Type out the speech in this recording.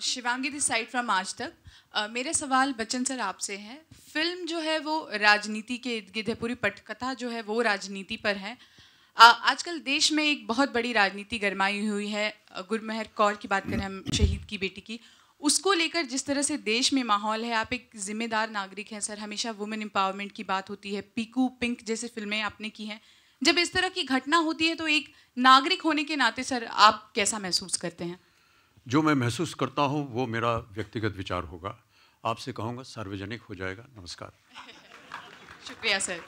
Shivangi this side from आज तक। Uh, मेरे सवाल बच्चन सर आपसे हैं। फ़िल्म जो है वो राजनीति के इर्द गिर्द है पूरी पटकथा जो है वो राजनीति पर है। Uh, आजकल देश में एक बहुत बड़ी राजनीति गरमाई हुई है। गुरमहर कौर की बात करें हम शहीद की बेटी की। उसको लेकर जिस तरह से देश में माहौल है आप एक जिम्मेदार नागरिक हैं सर। हमेशा वुमेन एम्पावरमेंट की बात होती है। पीकू पिंक जैसे फ़िल्में आपने की हैं। जब इस तरह की घटना होती है तो एक नागरिक होने के नाते सर आप कैसा महसूस करते हैं? जो मैं महसूस करता हूँ वो मेरा व्यक्तिगत विचार होगा। आपसे कहूँगा सार्वजनिक हो जाएगा। नमस्कार। शुक्रिया सर।